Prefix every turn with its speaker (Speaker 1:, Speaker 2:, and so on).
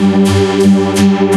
Speaker 1: Música